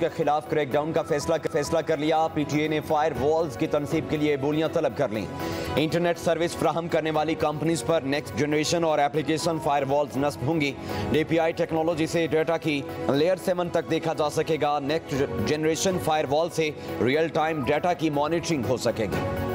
के खिलाफ क्रैकडाउन का फैसला फैसला कर लिया। पीटीए ने फायर वॉल्स की तनसीब के लिए बोलियाँ तलब कर ली। इंटरनेट सर्विस फ्राहम करने वाली कंपनीज़ पर नेक्स्ट जनरेशन और एप्लीकेशन फायर वॉल्स नस्ब होंगी। डीपीआई टेक्नोलॉजी से डेटा की लेयर सेवन तक देखा जा सकेगा। नेक्स्ट जनरेशन फायर वॉल से रियल टाइम डेटा की मॉनिटरिंग हो सकेगी।